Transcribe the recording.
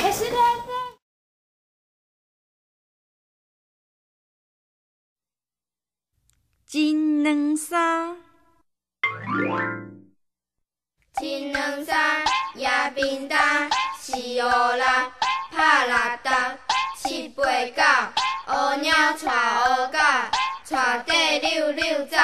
开始了。金两衫，金两衫，四五六，拍六搭，七八九，乌鸟带乌狗，带底溜溜走。